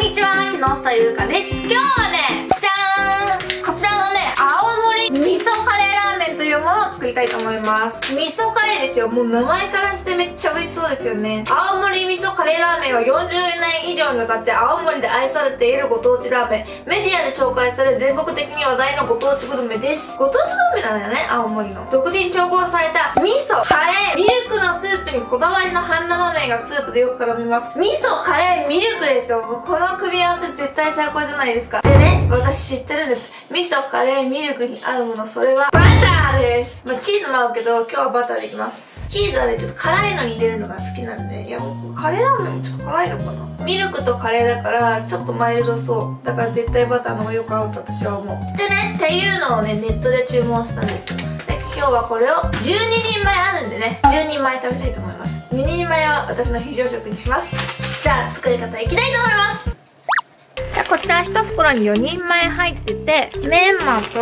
にちは木下優香です。今日はねものを作りたいと思います。味噌カレーですよ。もう名前からしてめっちゃ美味しそうですよね。青森味噌カレーラーメンは40年以上にわたって青森で愛されているご当地ラーメン。メディアで紹介され全国的に話題のご当地グルメです。ご当地グルメなんだよね青森の。独自に調合された味噌カレーミルクのスープにこだわりの半生麺がスープでよく絡みます。味噌カレーミルクですよ。この組み合わせ絶対最高じゃないですか。でね私知ってるんです。味噌カレーミルクに合うものそれはバターです。まあ、チーズも合うけど今日はバターでいきます。チーズはねちょっと辛いのに入れるのが好きなんでいやもうカレーラーメンもちょっと辛いのかな。ミルクとカレーだからちょっとマイルドそう。だから絶対バターの方がよく合うと私は思う。でねっていうのをねネットで注文したんですよ。で今日はこれを12人前あるんでね10人前食べたいと思います。2人前は私の非常食にします。じゃあ作り方いきたいと思いますじゃあこちら1袋に4人前入っててメンマと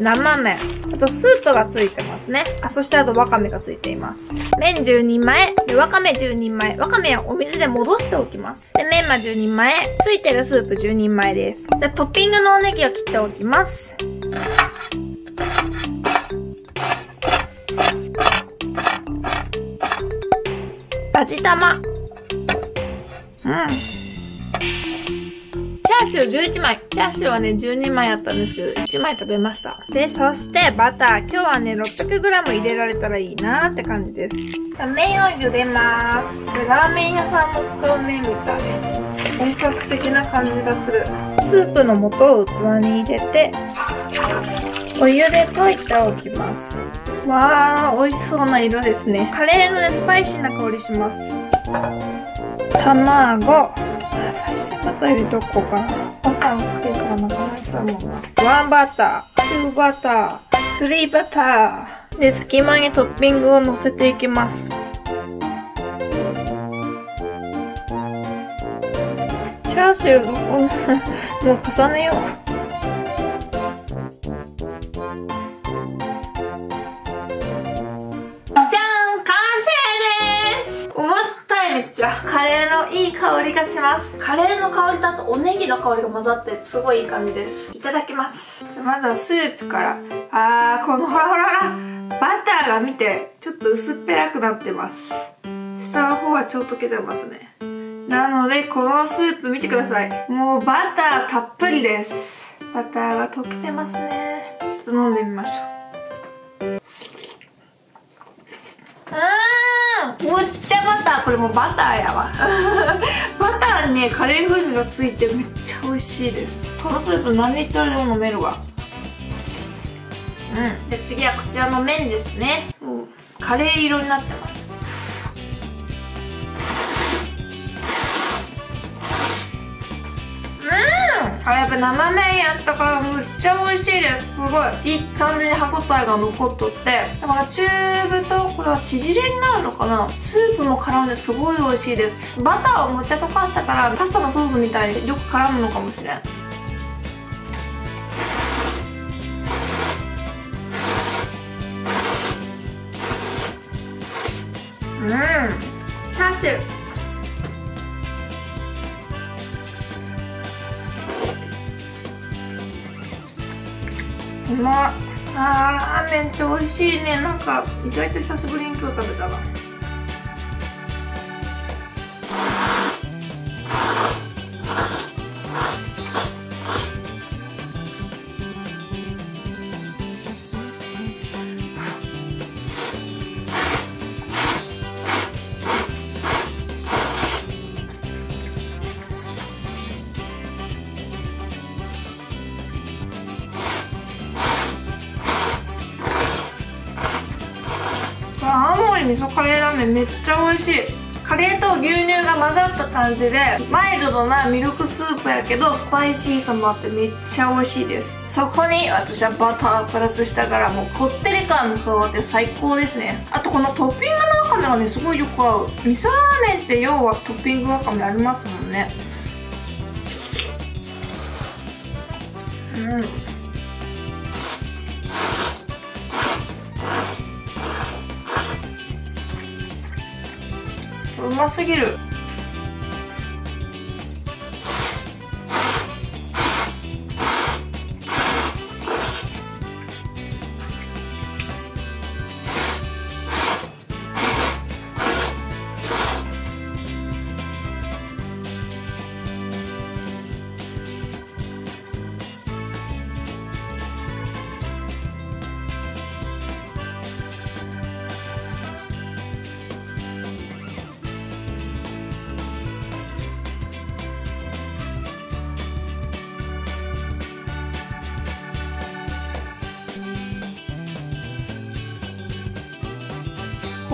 生麺。あと、スープがついてますね。あ、そしてあと、わかめがついています。麺10人前、でわかめ10人前。わかめはお水で戻しておきます。で、メンマ10人前、ついてるスープ10人前です。で、トッピングのおネギを切っておきます。味玉。うん。チャーシュー11枚。チャーシューはね、12枚あったんですけど、1枚食べました。で、そしてバター。今日はね、600g 入れられたらいいなーって感じです。麺を茹でまーす。で、ラーメン屋さんの使う麺みたい。本格的な感じがする。スープの素を器に入れて、お湯で溶いておきます。わー、美味しそうな色ですね。カレーのね、スパイシーな香りします。卵。最初のバター入れとこうかな。バターを好きからなくなったもんな。ワンバター、ツーバター、スリーバター。で、隙間にトッピングを乗せていきます。チャーシュー、もう重ねよう。のいい香りがしますカレーの香りとあとおネギの香りが混ざってすごいいい感じですいただきますじゃまずはスープからあーこのほらほらほらバターが見てちょっと薄っぺらくなってます下の方はちょっと溶けてますねなのでこのスープ見てくださいもうバターたっぷりですバターが溶けてますねちょっと飲んでみましょううんむっちゃバターこれもバターやわ。バターにねカレー風味がついてめっちゃ美味しいです。このスープ何リットルでも飲めるわ。うん。で次はこちらの麺ですね。カレー色になってます。あやっぱ生麺やったからむっちゃ美味しいです。すごい。いい。感じに歯応えが残っとって。だからチューブとこれは縮れになるのかな？スープも絡んですごい美味しいです。バターをむっちゃ溶かしたからパスタのソースみたいによく絡むのかもしれん。うんチャーシュー。うまあーラーメンって美味しいね。なんか意外と久しぶりに今日食べたな味噌カレーラーメンめっちゃ美味しい。カレーと牛乳が混ざった感じでマイルドなミルクスープやけどスパイシーさもあってめっちゃ美味しいです。そこに私はバタープラスしたからもうこってり感も加わって最高ですね。あとこのトッピングのわかめがねすごいよく合う。味噌ラーメンって要はトッピングわかめありますもんね。うん。うますぎる。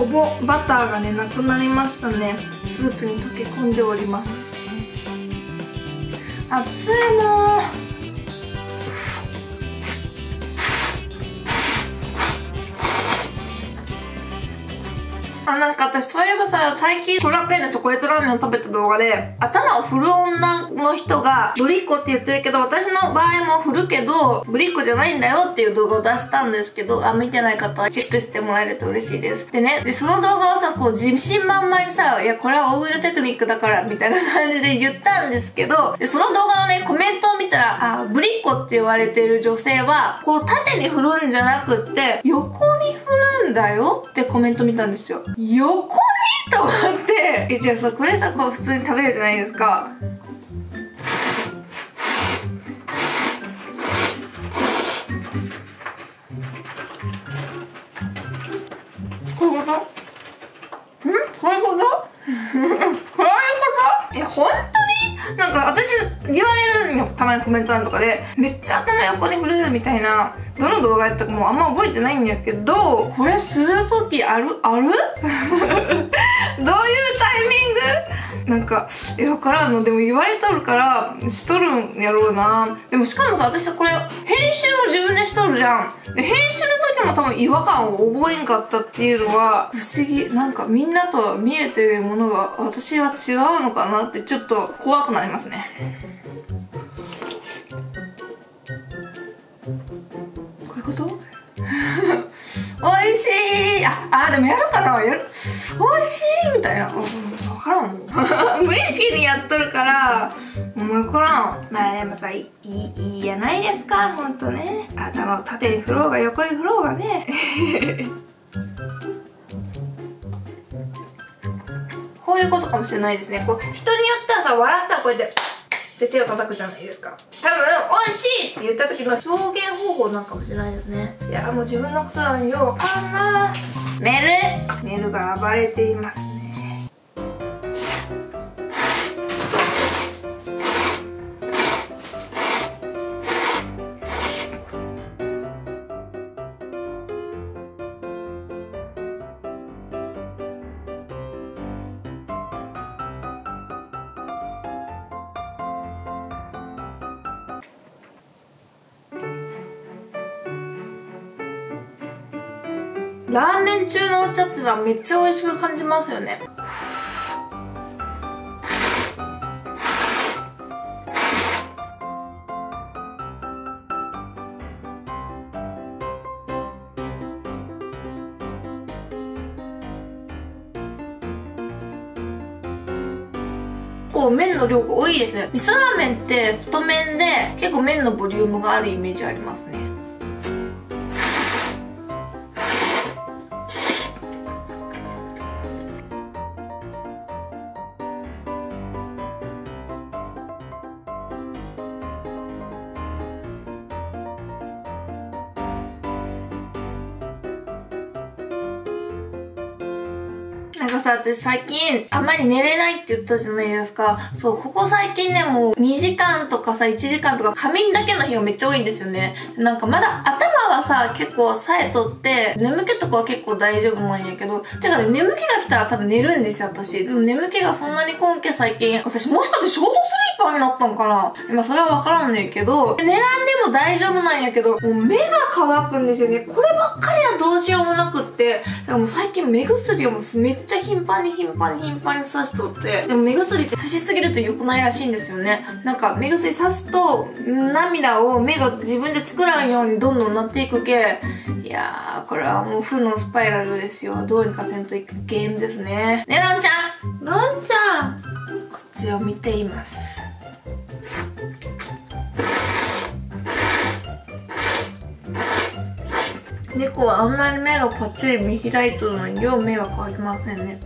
ぼバターがねなくなりましたね。スープに溶け込んでおります。熱いなあ、なんか私そういえばさ、最近、トラックへのチョコレートラーメンを食べた動画で、頭を振る女の人が、ぶりっ子って言ってるけど、私の場合も振るけど、ぶりっ子じゃないんだよっていう動画を出したんですけど、あ、見てない方はチェックしてもらえると嬉しいです。でね、で、その動画をさ、こう、自信満々にさ、いや、これは大食いのテクニックだから、みたいな感じで言ったんですけど、で、その動画のね、コメントを見たら、あ、ぶりっ子って言われてる女性は、こう、縦に振るんじゃなくって、横に振るだよってコメント見たんですよ。横にと思ってえじゃあさこれさこう普通に食べるじゃないですかのコメント欄とかでめっちゃ頭横に振るみたいなどの動画やったかもあんま覚えてないんですけどこれする時ある？ある？どういうタイミング？なんか、え、わからんの。でも言われとるから、しとるんやろうな。でもしかもさ、私さ、これ、編集も自分でしとるじゃん。で、編集の時も多分違和感を覚えんかったっていうのは、不思議。なんかみんなと見えてるものが、私は違うのかなって、ちょっと怖くなりますね。しいあ、あ、でもやるかなやる美味しいみたいな。わからんもん。無意識にやっとるから、もうわからん。まあでもさ、いい、いいやないですか、ほんとね。頭を縦に振ろうが横に振ろうがね。こういうことかもしれないですね。こう、人によってはさ、笑ったらこうやって、で手を叩くじゃないですか。多分美味しいって言った時の表現方法なんかもしれないですね。いやもう自分のことなのによ。あんな。メル。メルが暴れていますラーメン中のお茶ってのはめっちゃ美味しく感じますよね。構麺の量が多いですね。味噌ラーメンって太麺で結構麺のボリュームがあるイメージありますね。なんかさ、私最近、あんまり寝れないって言ったじゃないですか。そう、ここ最近ね、もう2時間とかさ、1時間とか仮眠だけの日がめっちゃ多いんですよね。なんかまだ頭はさ、結構さえとって、眠気とかは結構大丈夫なんやけど、てかね、眠気が来たら多分寝るんですよ、私。でも眠気がそんなに今季最近、私もしかしてショートスリーパーになったのかな？まあそれはわからんねんけど、寝らんでも大丈夫なんやけど、もう目が乾くんですよね。こればっかりはどうしようもなくって、だからもう最近目薬をめっちゃ頻繁に頻繁に頻繁に刺しとって、でも目薬って刺しすぎると良くないらしいんですよね。なんか目薬刺すと、涙を目が自分で作らんようにどんどんなっていくけ、いやー、これはもう負のスパイラルですよ。どうにかせんといけんですね。ね、ロンちゃんロンちゃんこっちを見ています。猫はあんまり目がパッチリ見開いてるのによう目が変わりませんね。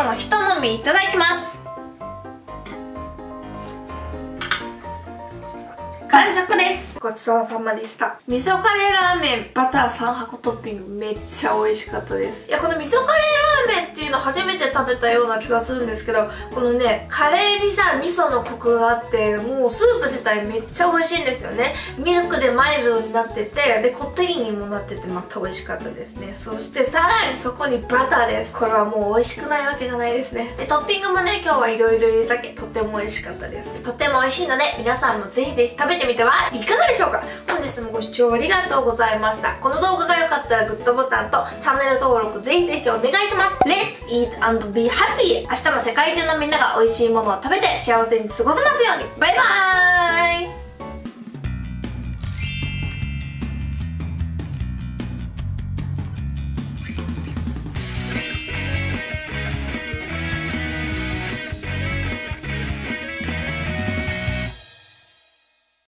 後の一飲みいただきます。完食です。ごちそうさまでした。味噌カレーラーメンバター3箱トッピングめっちゃ美味しかったです。いやこの味噌カレーっていうの初めて食べたような気がするんですけどこのねカレーにさ味噌のコクがあってもうスープ自体めっちゃ美味しいんですよね。ミルクでマイルドになっててでこってりにもなっててまた美味しかったですね。そしてさらにそこにバターです。これはもう美味しくないわけがないですね。でトッピングもね今日はいろいろ入れたけとっても美味しかったです。とっても美味しいので皆さんもぜひぜひ食べてみてはいかがでしょうか？本日もご視聴ありがとうございました。この動画が良かったらグッドボタンとチャンネル登録ぜひぜひお願いします。Let's eat and be happy. 明日も世界中のみんなが美味しいものを食べて幸せに過ごせますように。バイバーイ。